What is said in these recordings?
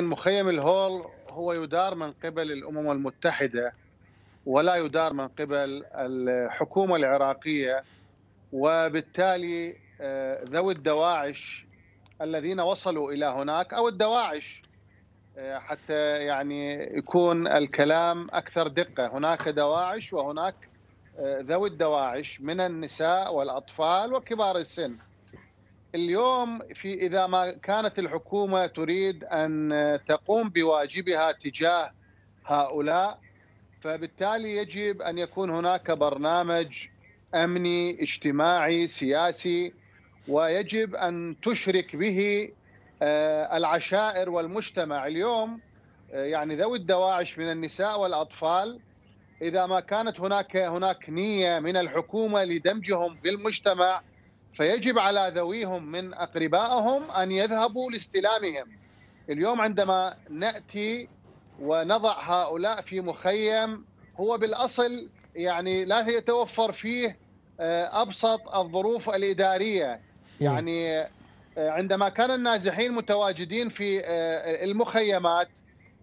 لكن مخيم الهول هو يدار من قبل الأمم المتحدة ولا يدار من قبل الحكومة العراقية وبالتالي آه، ذوي الدواعش الذين وصلوا إلى هناك أو الدواعش آه، حتى يعني يكون الكلام أكثر دقة، هناك دواعش وهناك آه، ذوي الدواعش من النساء والأطفال وكبار السن. اليوم في إذا ما كانت الحكومة تريد أن تقوم بواجبها تجاه هؤلاء فبالتالي يجب أن يكون هناك برنامج أمني اجتماعي سياسي ويجب أن تشرك به آه، العشائر والمجتمع. اليوم آه، يعني ذوي الدواعش من النساء والأطفال إذا ما كانت هناك هناك نية من الحكومة لدمجهم بالمجتمع فيجب على ذويهم من اقربائهم أن يذهبوا لاستلامهم. اليوم عندما نأتي ونضع هؤلاء في مخيم هو بالأصل يعني لا يتوفر فيه آه، أبسط الظروف الإدارية. يعني عندما كان النازحين متواجدين في آه، المخيمات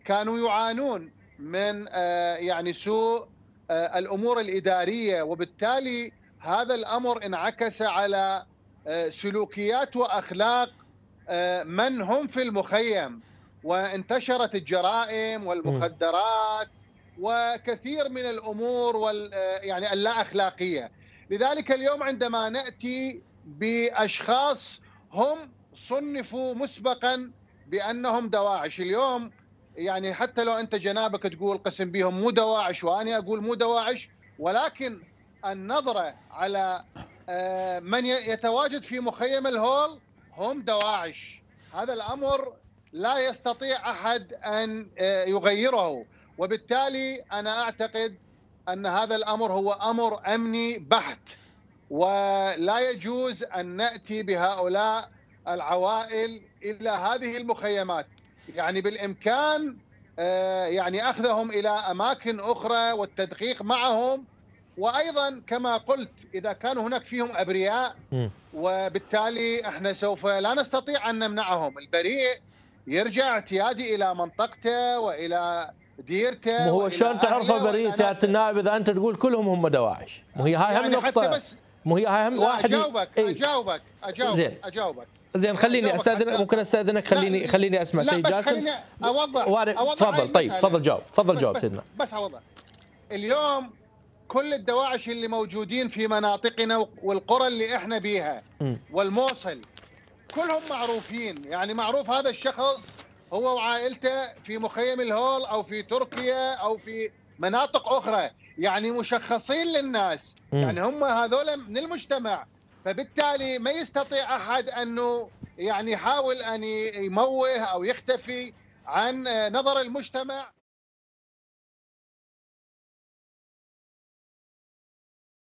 كانوا يعانون من آه، يعني سوء آه، الأمور الإدارية. وبالتالي هذا الأمر انعكس على سلوكيات وأخلاق من هم في المخيم. وانتشرت الجرائم والمخدرات وكثير من الأمور وال يعني اللا أخلاقية. لذلك اليوم عندما نأتي بأشخاص هم صنفوا مسبقا بأنهم دواعش. اليوم يعني حتى لو أنت جنابك تقول قسم بهم مو دواعش وأنا أقول مو دواعش ولكن النظرة على آه، من يتواجد في مخيم الهول هم دواعش. هذا الأمر لا يستطيع أحد أن آه، يغيره. وبالتالي أنا أعتقد أن هذا الأمر هو أمر أمني بحت. ولا يجوز أن نأتي بهؤلاء العوائل إلى هذه المخيمات. يعني بالإمكان آه، يعني أخذهم إلى أماكن أخرى والتدقيق معهم وأيضا كما قلت إذا كان هناك فيهم أبرياء وبالتالي إحنا سوف لا نستطيع أن نمنعهم. البريء يرجع اعتيادي إلى منطقته وإلى ديرته ما هو شلون تعرفه بريء؟ سيادة النائب إذا أنت تقول كلهم هم دواعش. مو هي هاي يعني هم نقطة. مو هي هاي هم واحد أجاوبك إيه؟ أجاوبك أجاوبك زين. أجاوبك. زين خليني أستأذنك ممكن أستأذنك خليني خليني أسمع. سيد جاسم؟ خليني أوضح تفضل طيب تفضل جاوب تفضل جاوب سيدنا. بس أوضح. اليوم كل الدواعش اللي موجودين في مناطقنا والقرى اللي إحنا بيها والموصل كلهم معروفين. يعني معروف هذا الشخص هو وعائلته في مخيم الهول أو في تركيا أو في مناطق أخرى. يعني مشخصين للناس. يعني هم هذول من المجتمع. فبالتالي ما يستطيع أحد أنه يعني يحاول أن يموه أو يختفي عن نظر المجتمع.